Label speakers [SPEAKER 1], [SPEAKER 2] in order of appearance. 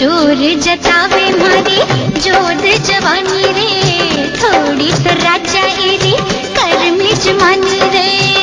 [SPEAKER 1] ज़ोर जतावे मारी ज़ोर जवानी रे थोड़ी तो राजा रे एरी जमानी रे।